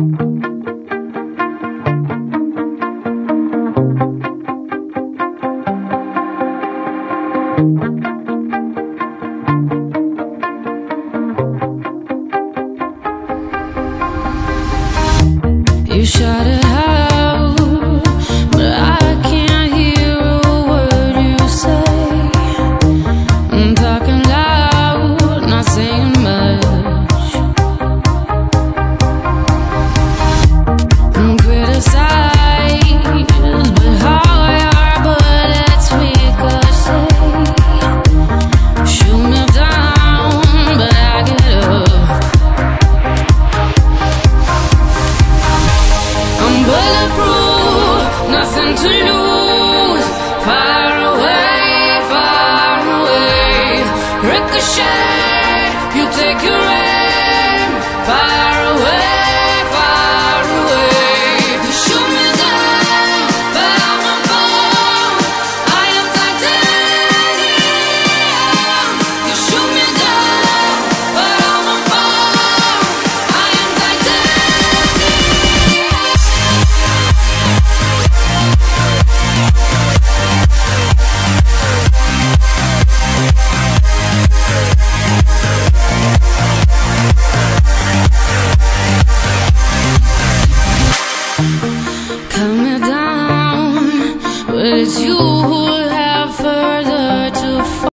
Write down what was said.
You shot it nothing to lose. Far away, far away. Ricochet, you take your aim. it's you who